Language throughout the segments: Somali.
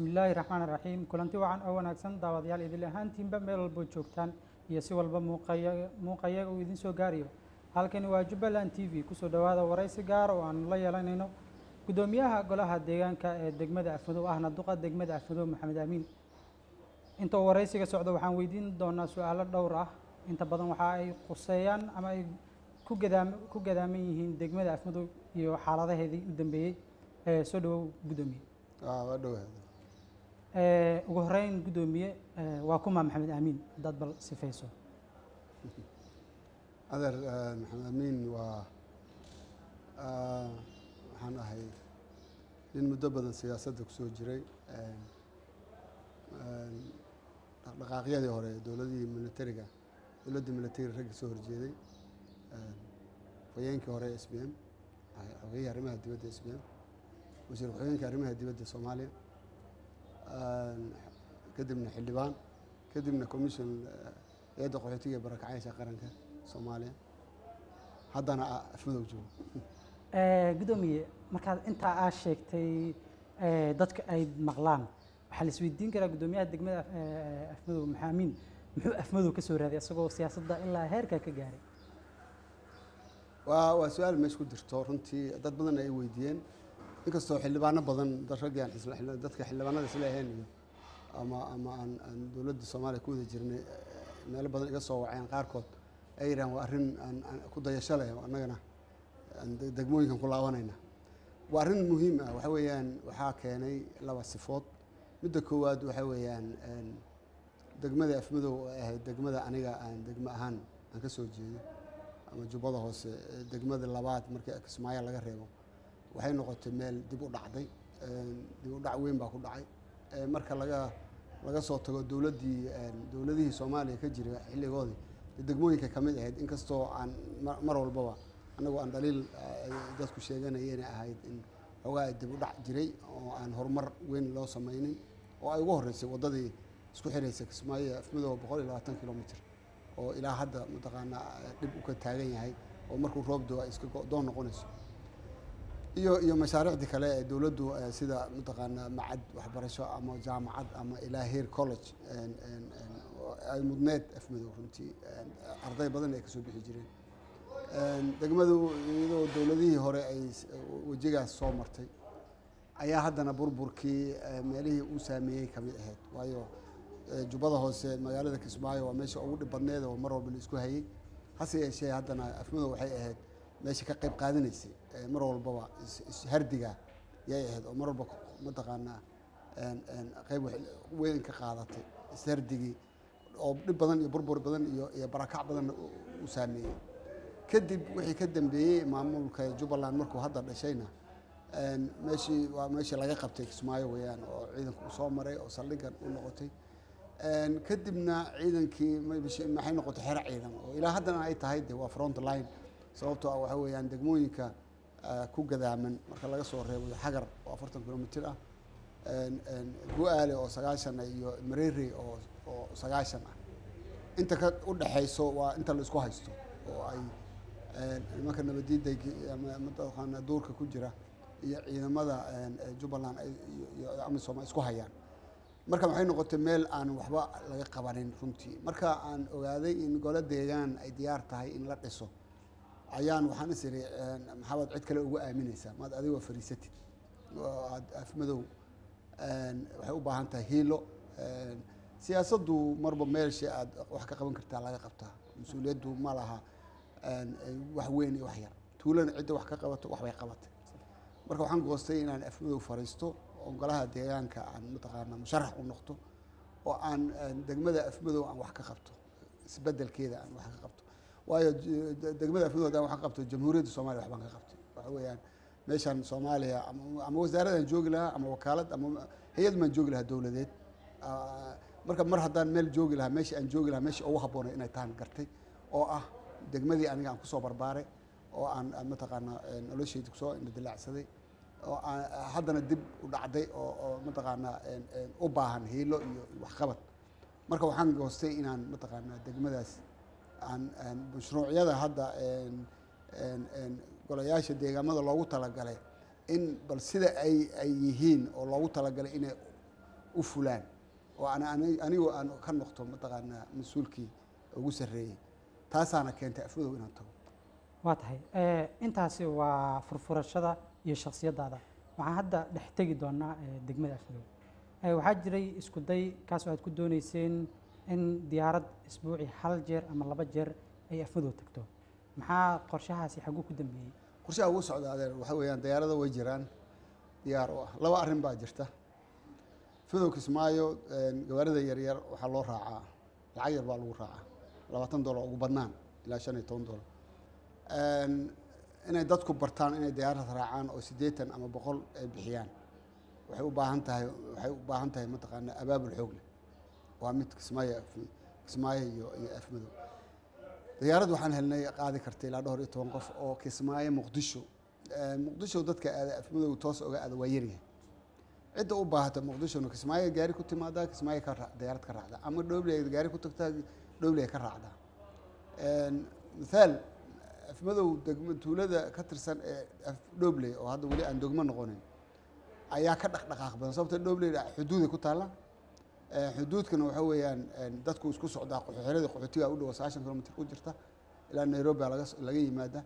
bismillaahi raxmaan raxiim kulanti wacan oo wanaagsan daawadayaal idil ahaantiinba meel walbo joogtaan iyo si walba muuqaya muuqayaga uu idin soo gaarayo halkani waa jubbaland t v. Kusoo dhowaada waraysi gaar oo aanu la yeelanayno guddoomiyaha golaha deegaanka ee degmada afmadow ahna duqa degmada afmadow maxamed amiin inta uu waraysiga socdo waxaan weydiin doonaa su'aalo dhowr ah. Inta badan waxa ay quseeyaan ama ay ku gadaam ku gadaaman yihiin degmada afmadow iyo xaaladaheedii u dambeeyey ee soo dhawow guddoomiye dhawaada ugu horeyn guddoomiye ee, waa kuma maxamed amiin haddaad bal sifayso adeer eh, maxamed amiin waa waxaan ahay nin muddo badan siyaasadda ku soo jiray dhaqdhaqaaqyadii hore dowladihii militariga dowladdii militariga ragga soo horjeeday een, haweenkii hore s b m xogeeyihii arrimaha dibadda s b m wasiir ku-xigeenka arrimaha dibadda soomaaliya kadibna xildhibaan kadibna commission eh, hay'adda qaxootiga barakacaysa qaranka soomaaliya. Haddana ah afmadow joogo. Ee, guddoomiye markaad intaa aa sheegtay ee, dadka ay maqlaan waxaa la isweydiin karaa guddoomiyaha degmada afmadow maxamed amiin muxuu afmadow ka soo raaday isagoo siyaasadda ilaa heerkaa ka gaaray? Waa waa su'aal meesha ku jirto runtii dad badan ay weydiiyeen inkastoo xildhibaano badan raggii aan dadka xildhibaanada isla ahayn iyo ama ama aan aan dowladda soomaaliya ku wada jirnay meelo badan iga soo waceen qaarkood ay yidhahan waa arrin aan ku dayasho leh oo annagana degmooyinkan ku laabanayna. Waa arrin muhiim ah waxa weeyaan waxaa keenay laba sifood. Midda koowaad waxa weeyaan degmada afmadow ahayd degmada aniga aan degmo ahaan aan ka soo jeedo ama jubbada hoose degmada labaad markii kismaayo laga reebo waxay noqotay meel dib u dhacday dib u dhac weyn baa ku dhacay. Marka laga laga soo tago dowladdii dowladihii soomaaliya ka jiray xilligoodii degmooyinka ka mid ahayd inkastoo aan mar- walbaba annagu aan dhaliil dadku sheeganayeen ahayd in xoogaa dib u dhac jiray oo aan horumar weyn loo sameynin oo ay ugu horreysay waddadii isku xiraysay kismaayo afmadow boqol iyo labaatan kilomitr oo ilaa hadda mataqaanaa dhib u ka taagan yahay oo markuu roob doo ay iska doon noqonayso iyo iyo mashaariicdii kale ee dowladdu eh, sida mataqaanaa macad waxbarasho ama jaamacad ama ilaa heer college ay mudneed afmadow runtii arday badan ay ka soo bixi jireen. Een, degmadu iyadoo dowladihii hore ay wejigaas soo martay ayaa haddana burburkii eh, meelihii uu saameeyey ka mid ahayd. Waayo eh, jubbada hoose magaalada kismaayo waa meesha ugu dhib badneed oo mar walba la isku hayey hase yeeshee haddana afmadow waxay ahayd meesha ka qayb qaadanaysay eh, mar walbaba is- ishardiga yay ahayd oo mar walba mataqaanaa qayb weyn ka qaadatay ishardigii oo dhib badan iyo burbur badan iyo iyo barakac badanna u- u saameeyey kadib wixii ka dambeeyey maamulka jubbaland markuu hadda dhashayna meeshii waa meeshii laga qabtay kismaayo weeyaan oo ciidanku uu soo maray oo saldhigan u noqotay kadibna ciidankii maxay noqotay xero ciidan oo ilaa haddana ay tahay de waa front line sababtoo ah waxa weeyaan degmooyinka ah, ku gadaaman. Marka laga soo reebo xagar oo afartan kilomitr ah. Gu-aale oo sagaashan ah iyo mareere oo oo sagaashan ah. Inta ka u dhexayso waa inta la isku haysto oo ay nimanka nabadiida mataqaana duurka ku jira iyo ciidamada jubbaland iyo- amisom ay isku hayaan. Marka waxay noqotay meel aan waxba laga qabanin runtii. Marka aan ogaaday in golo deegaan ay diyaar tahay in la dhiso ayaan waxaan is iri maxaad cid kale ugu aaminaysaa? Maad adigoo fariisatid. Oo aad afmadow waxay u baahan tahay hiilo siyaasaddu marba meelsha aad wax ka qaban kartaa laga qabtaa. Mas'uuliyaddu ma laha wax weyn iyo wax yar. Tuulana cidda wax ka qabato wax bay qabatay. Marka waxaan goostay inaan afmadow fariisto oo golaha deegaanka aan mataqaanaa musharax u noqdo oo aan degmada afmadow aan wax ka qabto isbedelkeeda aan wax ka qabto waayo de- degmada afmadow haddaan wax ka qabto jamhuuriyadda soomaaliya waxbaan ka qabtay. Waxa weeyaan meeshan soomaaliya ama wasaaradan joogi lahaa ama wakaalad ama hay'ad baan joogi lahaa dowladeed. Ah, marka mar haddaan meel joogi lahaa meeshii aan joogi lahaa meeshii ugu habboonay inay tahan gartay oo ah degmadii aniga aan ku soo barbaaray oo aan aan mataqaanaa eh, noloshayda ku soo indhadilaacsaday oo aan haddana dib u dhacday oo mataqaanaa een- een u baahan hiilo iyo waxqabad. Marka waxaan goostay inaan mataqaanaa degmadaas mashruucyada hadda golayaasha deegaamada loogu talagalay in bal sida ay ay yihiin oo loogu talagalay inay u fulaan oo aan ani- anigoo aan ka noqto mataqaanaa mas'uulkii ugu sarreeyey taasaana keentay afmadow inaan tago. Waa tahay. Intaasi waa furfurashada iyo shakhsiyadaada waxaan hadda dhex tegi doonaa degmada afmadow waxaa jiray isku day kaasoo aad ku dooneyseen in diyaarad isbuuci hal jeer ama laba jeer ay afmadow tagto. Maxaa qorshahaasi xaguu ku dambeeyey? Qorshaha ugu socda adeer waxa weeyaan diyaarada way jiraan. Diyaar u ah. Laba arrin baa jirta. Fidow kismaayo gawaarida yaryar waxaa loo raacaa. Lacag yar baa lagu raacaa. Labaatan dollar ugu badnaan ilaa shan iyo toban dollar. Inay dadku bartaan inay diyaarad raacaan oo siddeetan ama boqol ay bixiyaan. Waxay u baahan tahay waxay u baahan tahay mataqaanaa abaabul xoog leh waa mid kismaayo kismaayo iyo iyo afmadow diyaarad waxaan helnay qaadi karta ilaa dhowr iyo toban qof oo kismaayo muqdisho. Muqdisho dadka aada afmadow toos oga aada waa yaryahay cidda u baahata muqdishona kismaayo gaari ku timaadaa kismaayo ka ka raacda ama dhowley gaari ku tagtaa dhowley ka raacdaa. Mithaal afmadow degmo tuulada ka tirsan ee afdhobley oo hadda weli aan dogmo noqonin ayaa ka dhaqdhaqaaq badan. Sababta dhobley xuduuday ku taalla xuduudkana waxa weeyaan dadku isku socdaa xeradii qaxootiga u dhow sagaashan kilomitr u jirta ilaa nairobi laga yimaada.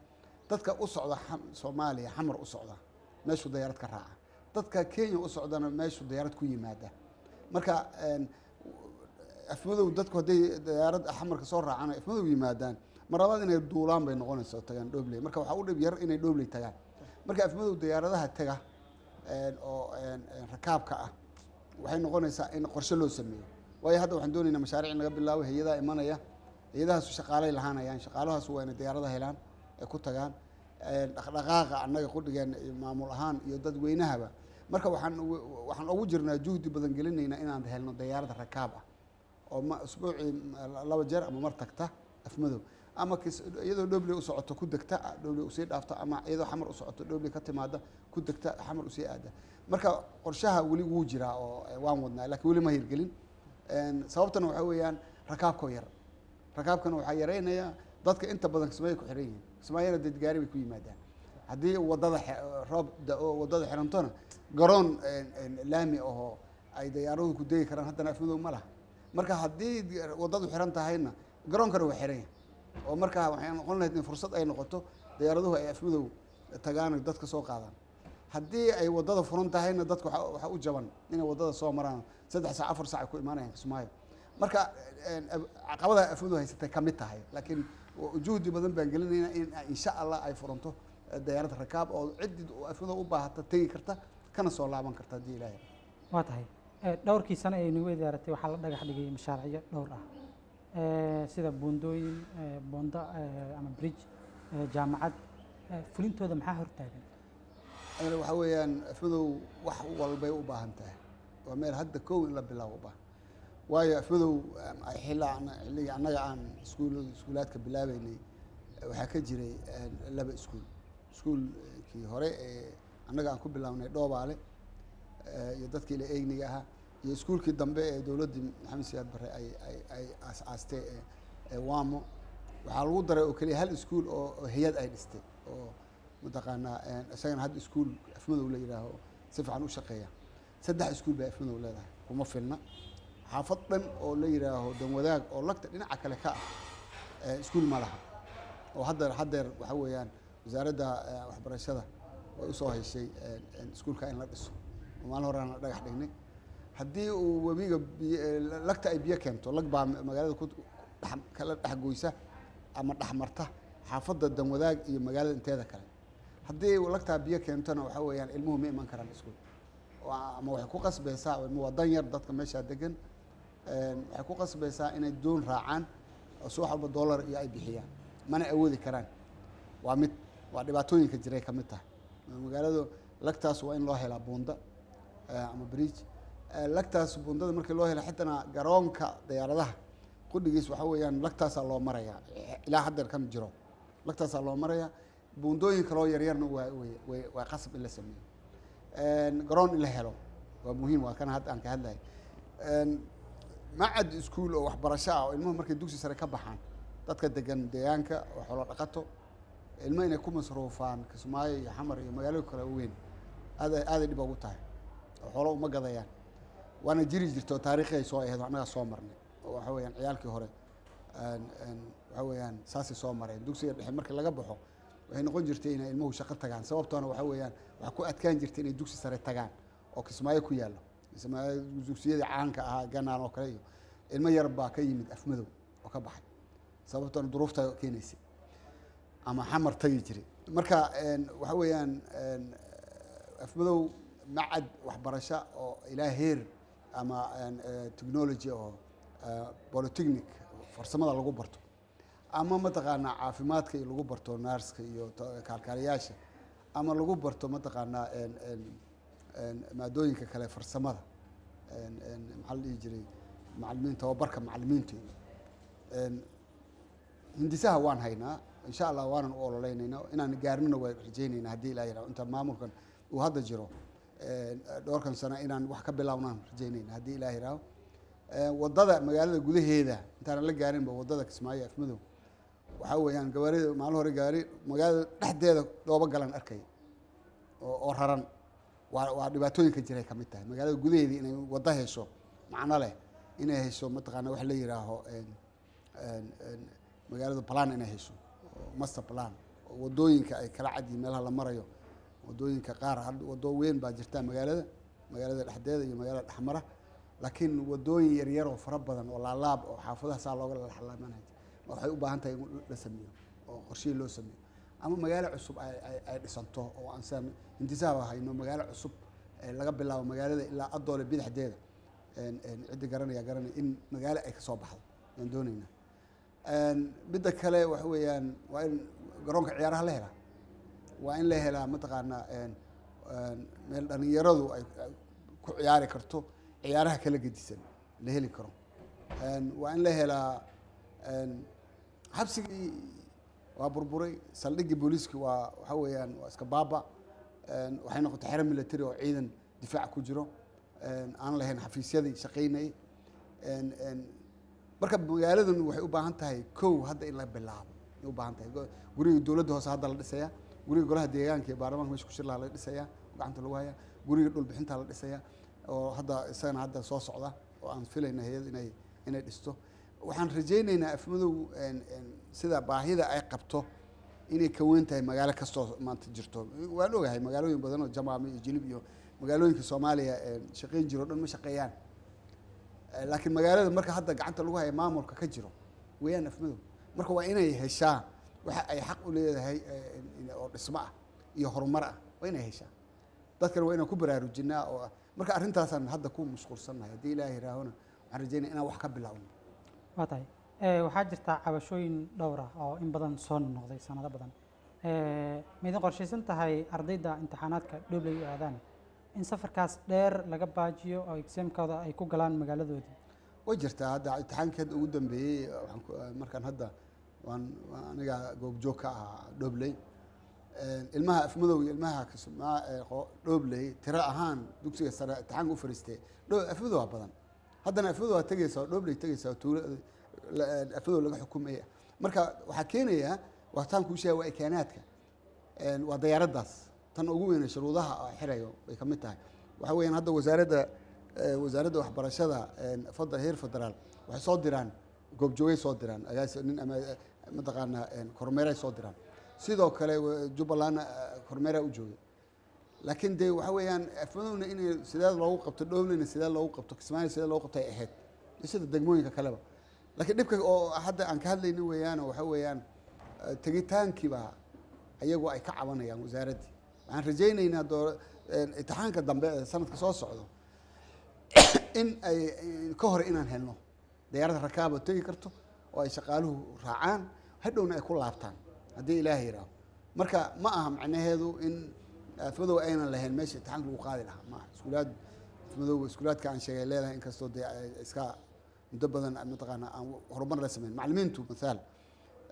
Dadka u socda soomaaliya xamar u socda meeshuu diyaarad ka raaca. Dadka kenya u socdana meeshuu diyaarad ku yimaada. Marka afmadow dadku hadday diyaarad xamarka soo raacaan afmadow yimaadaan mar labaad inay duulaan bay noqonaysa tagaan dhobley marka waxaa u dhib yar inay dhobley tagaan. Marka afmadow diyaaradaha taga oo rakaabka ah waxay noqonaysaa in qorshe loo sameeyo. Waayo hadda waxaan doonaynaa mashaariic in laga bilaabo hay'adaha imanaya hay'adahaasu shaqaalay lahaanayaan shaqaalahaasu waa inay diyaarada helaan ay ku tagaan dhaqdhaqaaqa annaga qudhigeena iyo maamul ahaan iyo dadweynahaba marka waxaan waxaan ugu jirnaa juhdi badan gelinaynaa inaan helno diyaarad rakaab ah oo ma usbuucii laba jeer ama mar tagta afmadow ama iyadoo dhobley u socoto ku degta dhobley u sii dhaafta ama iyadoo xamar u socoto dhobley ka timaada ku degta xamar u sii aada marka qorshaha weli wuu jiraa oo waan wadnaa laakiin weli ma hirgelin. Sababtana waxaa weeyaan rakaabkoo yar. Rakaabkana waxaa yareynaya dadka inta badan kismaayo ku xiran yihiin. Kismaayana dad gaari bay ku yimaadaan. Haddii waddada roob waddada xirantona garoon laami ahoo ay diyaaraduhu ku degi karaan haddana afmadow ma laha. Marka haddii wadadu xiran tahayna garoonkana waa xiran yahay oo markaa waxay noqon lahayd in fursad ay noqoto diyaaraduhu ay afmadow tagaan dadka soo qaadaan haddii ay waddada furan tahayna dadka waxa u jaban inay waddada soo maraan. Saddex saac afar saac ay ku imaanayaan kismaayo. Marka caqabada afmadow haysatay ka mid tahay laakiin juhdi badan baan gelinaynaa in insha allah ay furanto diyaarad rakaab oo ciddii afmadow u baahata tegi karta kana soo laaban karta haddii ilaahay. Waa tahay. Eh, dhowrkii sano ee nagu idaaratay waxaa la dhagax dhigay mashaariicyo dhowr ah. Eh, sida buundooyin eh, buundo eh, ama bridge eh, jaamacad Eh, fulintooda maxaa hortaagan? Waxaa weeyaan afmadow wax walbay u baahan tahay. Waa meel hadda kow in la bilaabo baahan waayo afmadow ay xilla xilligii annaga aan iskuul iskuulaadka bilaabeynay eh, waxaa ka jiray eh, laba iskuul. Iskuulkii hore ee annaga aan ku bilaabnay dhoobaale eh, iyo dadkii la eegniga ahaa iyo iskuulkii dambe ee dowladdii maxamed siyaad barre ay ay ay aas-aastay ee wamo waxaa lagu daray oo keliya hal iskuul oo hay'ad ay dhistay oo mataqaanaa isagana hadda iskuul afmadow la yidhaaho si fiican u shaqeeya. Saddex iskuul bay afmadow leedahay kuma filna. Xaafad dhan oo la yidhaaho danwadaag oo lagta dhinaca kale ka ah iskuul ma laha. Oo haddeer haddeer waxaa weeyaan wasaaradda waxbarashada way u soo heshay iskuulka in la dhiso. Oo maalin horaan la dhagax dhignay haddii uu webiga eh, lagta ay biyo keento lag baa magaalada kala dhex goysa ama dhexmarta xaafadda danwadaag iyo magaalada inteeda kale. Haddii lagtaa biyo keentona waxaa weeyaan ilmuhu ma iman karaan iskuul ama waxay ku qasbaysaa waa dan yar dadka meeshaa degan waxay ku qasbaysaa inay doon raacaan oo subax walba dollar iyo ay bixiyaan. Mana awoodi karaan. Waa mid waa dhibaatooyinka jiray ka mid tahay magaaladu lagtaas waa in loo helaa buunda eh, ama bridge. Eh, lagtaas buundada markii loo hela xitana garoonka diyaaradaha. Qudhigiis waxaa weeyaan lagtaasaa loo marayaa. Eh, ilaa haddeer kan jiro. Lagtaasaa loo marayaa. Buundooyin kaloo yaryarna waa qasab in la sameeyo. Garoon in la helo. Waa muhiim waa hadda aan ka hadlahay macad iskuul oo waxbarasho ah oo ilmuhu markay dugsi sare ka baxaan dadka degan deegaanka oo xoolo dhaqato ilmo inay ku masruufaan kismaayo iyo xamar iyo magaalooyin kale weyn aada aaday dhib ugu tahay. Oo xoolo uma gadayaan waana jiri jirto taariikhi ay soo ahayd oo annagaa soo marnay. Oo waxa weeyaan ciyaalkii hore waxa weeyaan saasay soo mareen. Dugsiga dhexe markii laga baxo waxay noqon jirtay inay ilmuhu shaqo tagaan. Sababtoona waxa weeyaan waxaa ku adkaan jirtay inay dugsi sare tagaan oo kismaayo ku yaallo. Kismaayo dugsiyadii caanka ahaa ganaan oo kale iyo ilmo yar baa ka yimid afmadow oo ka baxay. Sababtoona duruufta keenaysay ama xamar tagi jiray marka waxa weeyaan afmadow macad waxbarasho oo ilaa heer ama eh, technology oo eh, polytechnic farsamada lagu barto. Ama mataqaanaa caafimaadka iyo lagu barto naarska iyo to- kaalkaaliyaasha ama lagu barto mataqaanaa maadooyinka kale farsamada. Maxaa la dhihi jiray? Macalimiin tababarka macalimiinta hindisaha waan haynaa. Insha allah waanan u ololeynaynaa inaan gaarnina waa rajaynaynaa haddii ilaa yidhaho inta maamulkan uu hadda jiro dhowrkan sano inaan wax ka bilownaan rajaynayna haddii ilaa yidhaho waddada magaalada gudaheeda intaanan la gaarinba waddada kismaayo afmadow. Waxaa weeyaan gawaarida maalin hore gaari magaalada dhexdeeda dhoobo galan arkay oo raran. Waa waa dhibaatooyinka jiray ka mid tahay. Magaalada gudaheedii inay waddo hesho macno leh inay hesho mataqaana wax la een, magaalada plan inay oo master plan. Oo waddooyinka ay kala cad yihiin meelaha la marayo waddooyinka qaar wado weyn baa jirta magaalada magaalada dhexdeeda iyo magaalada dhexmara. Laakiin wadooyin yaryar oo fara badan oo laalaab oo xaafadaha saa looga laxalaamanay waxay u baahan tahay in la sameeyo oo qorshihi loo sameeyo. Ama magaalo cusub ay dhisanto oo aan saan intisaaba hayno magaalo cusub ee laga bilaabo magaalada ilaa adoole bidixdeeda ciddi garanaya garanaya in magaalo ay ka soo baxdo ayaan doonaynaa. Een midda kale waxa weeyaan waa in garoonka ciyaaraha la helaa waa in la helaa mataqaanaa meel dhalinyaradu ay ku ciyaari karto ciyaaraha kala gedisan la heli karo. Waa in la helaa xabsigii waa burburay saldhiggii booliiski waa waxa weeyaan waa iska baaba. Waxay noqotay xero military oo ciidan difaac ku jiro. Aan lahayn xafiisyadii shaqaynayay. Marka magaaladan waxay u baahan tahay kow hadda in la bilaabo ay u baahan tahay. Guriga dowladda hoose hadda la dhisayaa guriga golaha deegaanka iyo baarlamaanka meesha ku shir lahaa la dhisayaa gacanta lagu hayaa guriga dhulbixinta la dhisayaa oo hadda isagana hadda soo socda oo aan filayna hay'ad inay inay dhisto. Waxaan rajaynaynaa afmadow sida baahida ay qabto inay ka weyn tahay magaalo kastoo maanta jirto. Waan ogahay magaalooyin badan oo jamaame iyo jilib iyo magaalooyinka soomaaliya een shaqayn jiro o dhan ma shaqeeyaan. Laakiin magaalada marka hadda gacanta lagu haya maamulka ka jiro weeyaan afmadow. Marka waa inay heshaa waxa ay xaq u leedahay eh, oo dhismo ah iyo horumar ah waa inay heshaa. Dadkana waa inaan ku baraarujinaa oo ah. Marka arrintaasaan hadda ku mashquulsannahay haddii ilaahay raahona waxaan rajaynaya inaan wax ka bilowno. Waa tahay. Eh, waxaa jirta cabashooyin dhowr ah oo in badan soo noqday sanado badan. Eh, ma idin qorshaysan tahay ardayda imtixaanaadka dhobley u aadaan. In safarkaas dheer laga baajiyo oo exaamkooda ay ku galaan magaaladoodii way jirtaa. Hadda imtixaankeed ugu dambeeyey markaan hadda aniga goobjoog ka ahaa dhobley. Een, ilmaha afmadow iyo ilmaha qo- dhobley tiro ahaan dugsiga sare imtixaanka u fariistay. Dho- afmadow waa badan. Haddana afmadow waa tegeysa oo dhobley tegeysa afmadow laga xukumaya. Marka waxaa keenaya waataan kuu sheega waa ekaanaadka waa dayaaraddaas. Tan ugu weyne shuruudaha xirayo bay ka tahay. Waxa weeyaan hadda wasaaradda wasaaradda waxbarashada fadal heer federaal waxay soo diraan goobjoogay soo diraan. Agaasi nin mataqaanaa kormeeray soo diraan. Sidoo kale jubbalandna eh, kormeeraa u joogay laakiin dee waxa weeyaan afmadowna inay sideed loogu qabto dhowleyna sideed loogu qabto kismaayo sideed loogu qabto ay ahayd. Sida degmooyinka kaleba laakiin dhibka oo hadda aan ka hadlayna weeyaan waxa weeyaan eh, tegitaankiiba ayagu ay ka cabanayaan wasaaraddii waxaan rajaynaynaa doo imtixaanka dambe sanadka soo socdo in ay in- ka hor inaan helno. Dayaaradda rakaabo tegi karto oo ay shaqaaluhu raacaan hadhowna ay ku laabtaan. Haddii ilaahay yidhaaho marka ma aha macnaheedu in afmadow aynan lahayn meesha imtixaanka lagu qaadi lahaa. Ma aha. Iskuulaad afmadow iskuulaadka aan sheegay leedahay inkastoo dee iska muddo badan mataqaana aan horumar la sameyn. Macallimiintu masaal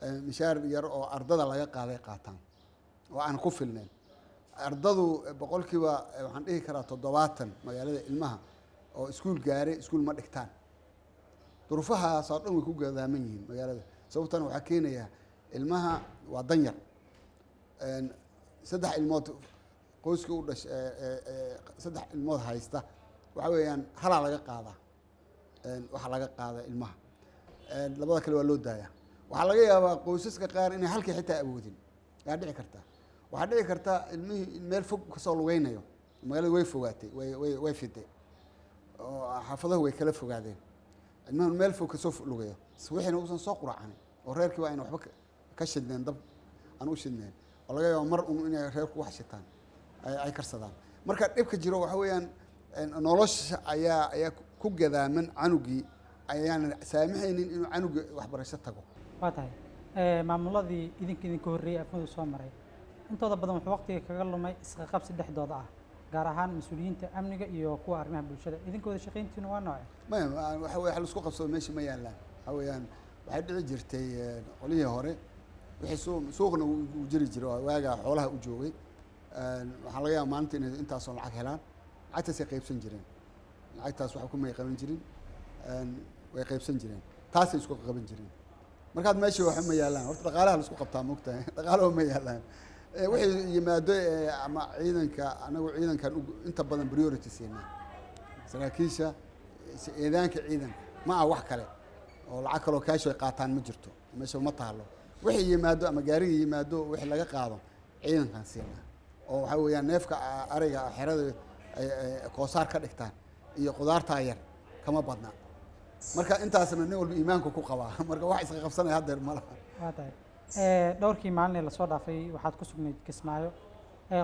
eh, mishaar yar oo ardada laga qaaday qaataan oo aan ku filnayn ardadu eh, boqolkiiba eh, waxaan dhihi karaa toddobaatan magaalada ilmaha oo iskuul gaaray iskuul ma dhigtaan duruufahaas oo dhan way ku gadaaman yihiin magaalada. Sababtana waxaa keenaya ilmaha waa danyar. Een, saddex ilmood qoyskii u dhash saddex ilmood haysta waxa weeyaan halaa laga qaadaa. Waxaa laga qaadaa ilmaha. Labada kale waa loo daaya waxaa laga yaabaa qoysaska qaar inay halkii xitaa awoodin. Yaa dhici karta. Waxaa dhici karta ilmihii meel fog ka soo lugeynayo magaalada way fogaatay way way way fideen oo xaafadahu way kala fogaadeen ilmahan meel fog ka soo lugayo wixiina uusan soo quracanin oo reerkii waa ayna waxba ka shidneen dab aan u shidneen oo laga yaaba mar un inay reerku wax shitaan ay karsadaan. Marka dhibka jiro waxa weeyaan nolosha ayaa ayaa ku gadaaman canugii ayaan saamixaynin inuu canuga waxbarasho tago. Waa tahay. Maamuladii idinka idinka horreeyey afmadu soo maray intooda badan wuxuu waqtiga kaga lumay isqaqabsi dhexdooda ah gaar ahaan mas'uuliyiinta amniga iyo kuwa arrimaha bulshada. Idinkooda shaqayntiina waa nooce maya waxa weye la isku qabsado meesha ma yaalaan waxa weeyaan waxay dhici jirtay qolihii hore wixii suu suuqna uu jiri jiro waagaa xoolaha u joogay. Waxaa laga yaaba maalinta inay intaasoo lacag helaan. Lacagtaasay qaybsan jireen. Lacagtaas waxba kumay qaban jirin. Way qaybsan jireen. Taasay isku qaban jireen. Markaad meesha waxa ma yaalaan horta dhaqaalaha la isku qabtaa moogtahay dhaqaalaha ma yaalaan wixii yimaado ama ciidanka anagu ciidankan inta badan priority siinaa saraakiisha eedaanka ciidanka. Ma ah wax kale. Oo lacag kaloo kaasho ay qaataan ma jirto. Meesha ma taalo wixii yimaado ama gaariga yimaado wixii laga qaado ciidankan siinaa oo waxaa weeyaan neefka ariga xerada koosaar ka dhigtaan iyo qudaartaa yar kama badna. Marka intaasna nin walba iimaanku ku qabaa. Marka wax isqa qabsanaya haddeer malaha dhowrkii maalin ee la soo dhaafay waxaad ku sugnayd kismaayo.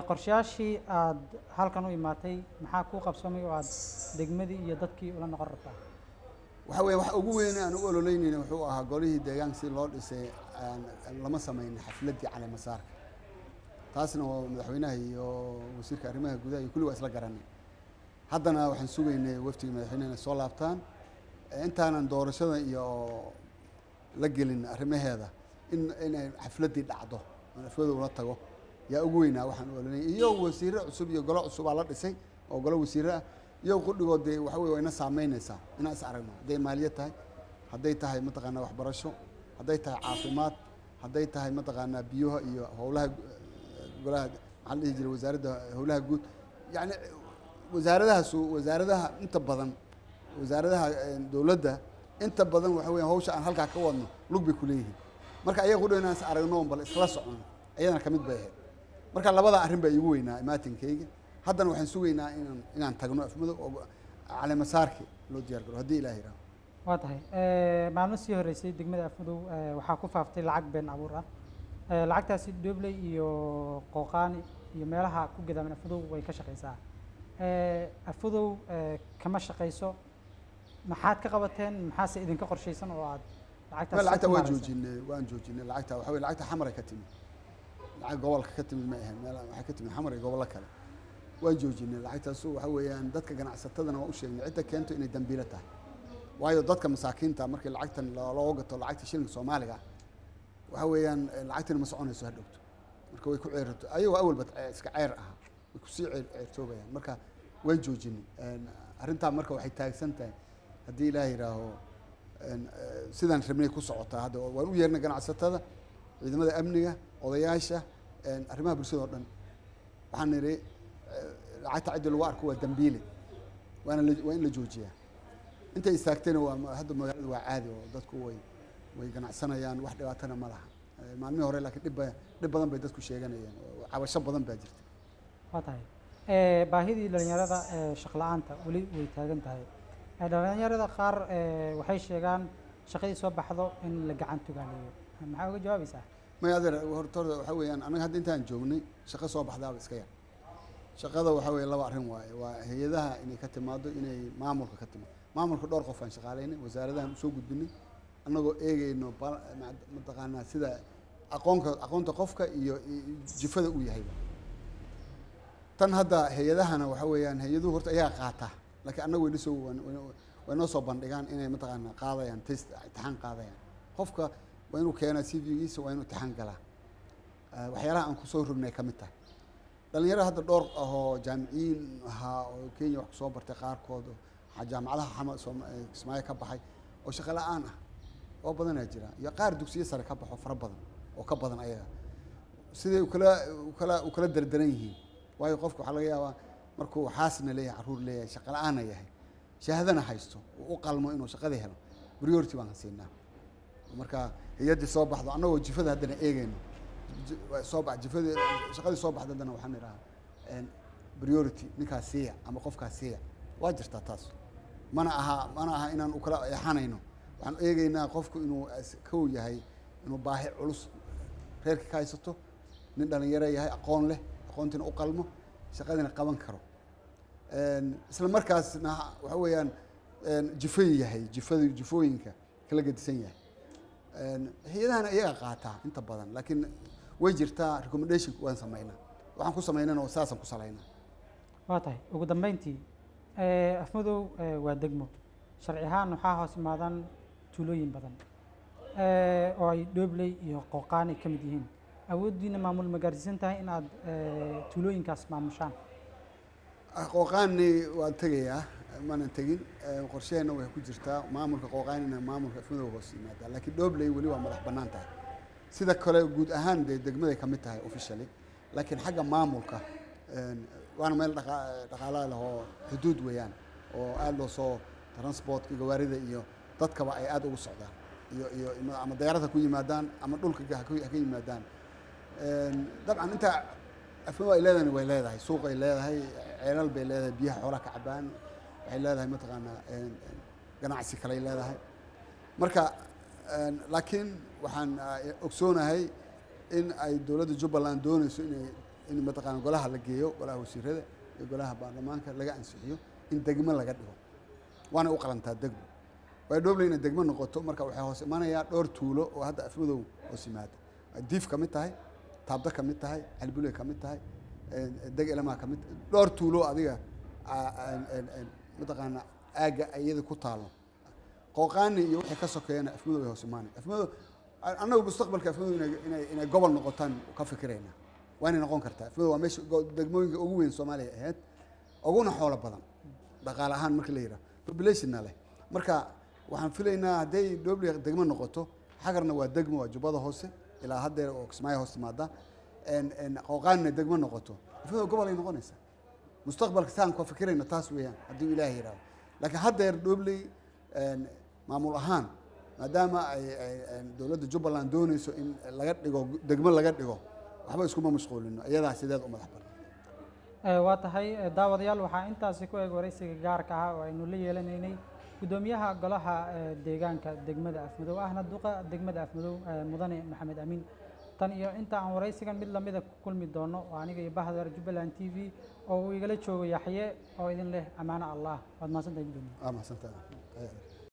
Qorshayaashii aad halkan u imaatay maxaa kuu qabsoomay oo aad degmadii iyo dadkii ula noqon rabtaa? Waxa weya waxa ugu weyn aan u ololeynayna wuxuu ahaa golihii deegaanka si loo dhisay lama samaynin xafladdii caleemasaarka taasna waa madaxweynaha iyo wasiirka arrimaha gudaha iyo kulli waa isla garanay. Haddana waxaan sugaynay wafdiga madaxweyneha inay soo laabtaan. Intaanan doorashada iyo la gelin arrimaheeda in inay xafladdii dhacdo aan afwada ula tago. Yaa ugu weynaa waxaan u olanayay iyo wasiire cusub iyo golo cusubaa la dhisay oo golo wasiire ah. Iyo qudhigood dee waxa wey waa ina saameynaysaa inaan is aragno. Hadday maaliyad tahay hadday tahay mataqaanaa waxbarasho hadday tahay caafimaad hadday tahay mataqaanaa biyaha iyo howlaha golaha maxaa la dhihi jiray wasaaradda howlaha guud. Yacni wasaaradahaasu wasaaradaha inta badan wasaaradaha dowladda inta badan waxa weya hawsha aan halkaa ka wadno lug bay ku leeyihiin marka ayaga qudho inaan is aragno bal isla socono ayadana ka mid bay ahayd. Marka labada arrin baa iigu weynaa imaatinkayga haddana waxaan sugaynaa inaan inaan tagno afmado oo caleemasaarki loo diyaar garo haddii ilaah yidhaaho waa tahay. Maalmo sii horreysay degmada afmadow waxaa ku faaftay lacag been abuur ah lacagtaasi doobley iyo qooqaani iyo meelaha ku gadaaman afmadow way ka shaqeysaa. Afmadow kama shaqeyso. Maxaad ka qabateen? Maxaase idinka qorshaysan oo aad lacagtaas lacagta waan joojinay waan joojinay lacagta waxa wey lacagta xamar ay ka timid lacag gobolka ka timid ma ahayn meel waxay ka timid xamar iyo gobollo kale. Waan joojinay lacagtaasu waxa weeyaan dadka ganacsatadana waan u sheegnay cidda keento inay dambiilo tahay. Waayo dadka masaakiinta markii lacagtan looga gato lacagta shilinka soomaaliga waxa weeyaan lacagtani ma soconayso ha dhowto. Marka way ku ceerato ayagoo awalba iska ceer aha way ku sii ceer ceertoobayaan marka waan joojinay arrintaa marka waxay taagsan tahay haddii ilaah yidhaaho sidaan rabnay ku socotaa. Hadda waan u yeernay ganacsatada ciidamada amniga odayaasha arrimaha bulshada oo dhan. Waxaan nidhi lacagta ciddii lagu arko waa dambiile waana waa in la joojiyaa. Intay istaagtayna waa hadda magaalada waa caadi oo dadku way way ganacsanayaan wax dhibaatana ma laha. Maalmihii hore laakiin dhibba dhib badan bay dadku sheeganayeen. Oo cabasho badan baa jirta. Waa tahay. Baahidii dhalinyarada shaq la'aanta weli way taagan tahay dhalinyarada qaar waxay sheegaan shaqadii soo baxdo in la gacan tugaaleeyo. Maxaa uga jawaabaysaa? May adeer horta waxa weeyaan anaga hadda intaan joognay shaqo soo baxdaaba iska yar. Shaqada waxa weeye laba arrin waaye. Waa hay'adaha inay ka timaado inay maamulka ka timaado. Maamulka dhowr qof aan shaqaalaynay wasaaradahan u soo gudbinay. Annagoo eegayno mataqaanaa sida aqoonka aqoonta qofka iyo jifada uu yahayba. Tan hadda hay'adahana waxa weeyaan hay'aduhu horta ayaga qaata laakiin annaga wayna soo way noo soo bandhigaan inay mataqaanaa qaadayaan test imtixaan qaadayaan. Qofka waa inuu keenaa c v-giisa waa inuu imtixaan galaa waxyaalaha aan ku soo rognay ka tahay. Dhalinyaro hadda dhowr ahoo jaamiciyiin ahaa oo kenya wax ku soo bartay qaarkood oo jaamacadaha xama kismaayo ka baxay oo shaqo la'aan ah oo badanaa jira. Iyo qaar dugsiyo sare ka baxo fara badan oo ka badan ayaga siday u kala u kala u kala dardaran yihiin? Waayo qofka waxaa laga yaabaa markuu xaasna leeyahay carruur leeyahay shaqo la'aana yahay shahaadana haysto uu u qalmo inuu shaqadii helo. Priority baan siinaa. Marka hay'addii soo baxdo annagoo jifada haddana waa soo bax jifadii shaqadii soo baxda haddana waxaan idhahaa priority ninkaas siiya ama qofkaas siiya waa jirtaa taas. Mana aha mana aha inaan u kala eexanayno. Waxaan eegaynaa qofku inuu kow yahay inuu baahi culus reerka ka haysato nin dhalinyaro yahay aqoon leh aqoontiina u qalmo shaqadiina qaban karo isla markaasna waxa weeyaan jifooyin yahay jifada jifooyinka kala gedisan yahay. Hay'adahana iyaga qaataa inta badan laakiin way jirtaa recommendation waan samaynaa waxaan ku samaynana oo saasaan ku salaynaa waa tahay. Ugu dambeyntii afmadow waa degmo. Sharci ahaan waxaa hoos imaadaan tuulooyin badan oo ay dhoobley iyo qooqaan ay ka mid yihiin. Awooddiina maamul ma gaarsiisan tahay in aad tuulooyinkaas maamushaan qooqaani waan tegayaa maanan tegin. Ee, qorshaheenna way ku jirtaa. Maamulka qooqaanina maamulka afmadow hoos yimaadaa laakiin dhobley weli waa madax bannaan tahay. Sida kale guud ahaan dee degmaday ka mid tahay officially. Laakiin xagga maamulka een, waana meel dhaqa- dhaqaalaha leh oo xuduud weeyaan oo aada loo soo transportka gawaarida iyo dadkaba ay aada ugu socdaan. Iyo iyo ama dayarada ku yimaadaan ama dhulka ha ku- ha ka yimaadaan. Een, dabcan inta afmadow ay leedahay way leedahay suuq ay leedahay ceelal bay leedahay biyaha xoolaha ka cabaan. Waxay leedahay mataqaanaa ganacsi kaley leedahay. Marka laakiin waxaan ah, ogsoonahay in ay dowladda jubbaland doonayso inay in mataqaana golaha la geeyo golaha wasiirada iyo golaha baarlamaanka laga ansixiyo in degmo laga dhigo. Waana u qalantaa degmo. Way dhobley inay degmo noqoto marka waxay hoos imanayaa dhowr tuulo oo hadda afmadow hoos yimaada ay diif ka mid tahay taabda ka mid tahay calbule ka mid tahay een, deg elamaha ka mid dhowr tuulo adiga mataqaana aagga iyada ku taalo. Qooqaani iyo wixii ka sokeeyana afmadow ay hoos imaanay afmadow annagu mustaqbalka afmadow inay inay gobol noqotaan ka fikiraynaa waa inay noqon kartaa. Afmadow waa meesha degmooyinka ugu weyn soomaaliya ahayd uguna xoolo badan. Dhaqaale ahaan marka la yidhaho populationna leh. Marka waxaan filaynaa hadday dhobley degmo noqoto xagarna waa degmo waa jubbada hoose ilaa haddeer oo kismaayo hoos timaada qooqaanina degmo noqoto. Afmadow gobol ay noqonaysaa mustaqbalka saan ka fikirayna taas weeyaan haddii ilaahay yidhahdo laakiin haddeer dhobley een, maamul ahaan maadaama ay dowladda jubbaland doonayso in laga dhigo degmo laga dhigo waxba iskuma mashquulino. Iyadaa sideed u madax banaan Eh, waa tahay daawadayaal waxaa intaasi ku eg waraysiga gaarka ah oo aynu la yeelanaynay guddoomiyaha golaha deegaanka degmada afmadow. Ahna duqa degmada afmadow mudane maxamed amiin tan iyo inta aan waraysigan mid lamida ku kulmi doono oo aniga iyo bahda jubbaland t v oo uu igala joogo yaxye oo idin leh ammaano allah. Waad mahadsantahay mahadsantahay